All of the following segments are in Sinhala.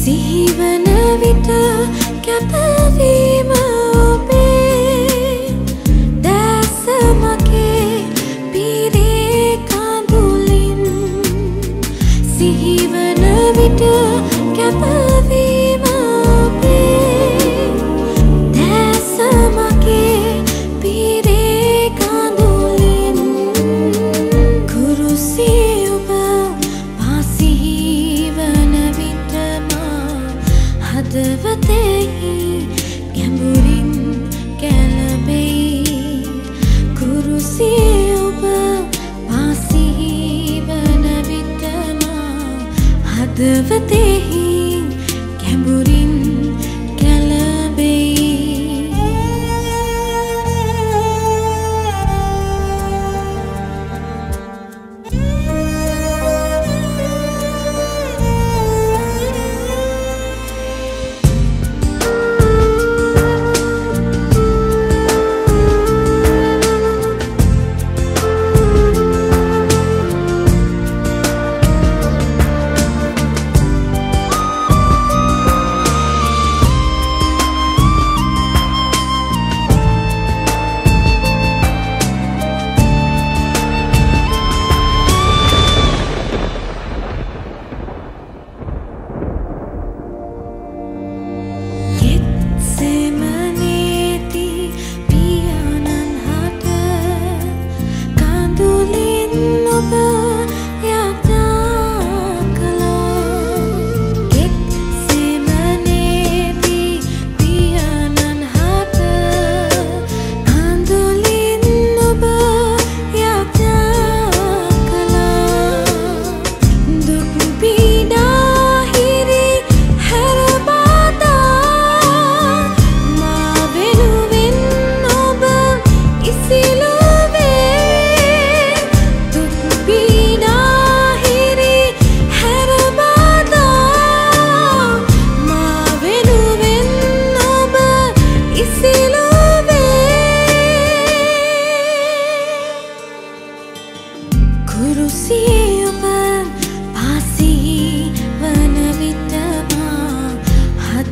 සිහිවන විට කැපවීම ඔබේ දැසමගේ පිරේ කඳුලින් සිහිවන විට කැපවීම देवते ही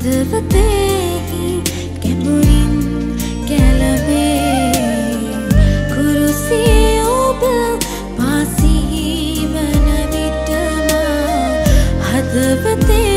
හදවතේහි ගැඹුරින් කැලවේ කුරුසිය ඔබ පාසිහි වන විටම හදවතේ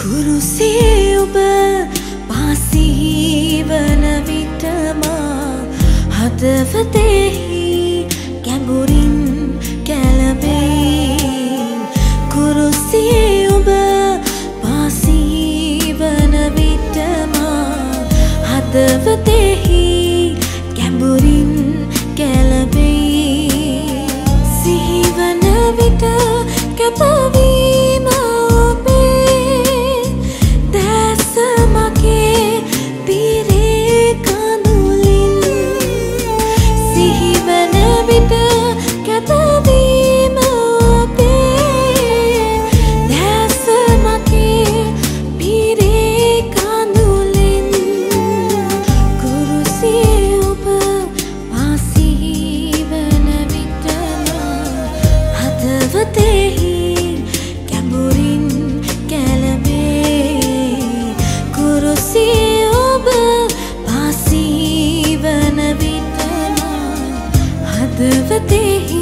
කුරුසේ ඔබ පාසී වන විටමා හදවතෙහි සුගතෙහි කැඹුරින් කැළඹේ. කුරුසිය ඔබ පාසී වන විටම හදවතෙහි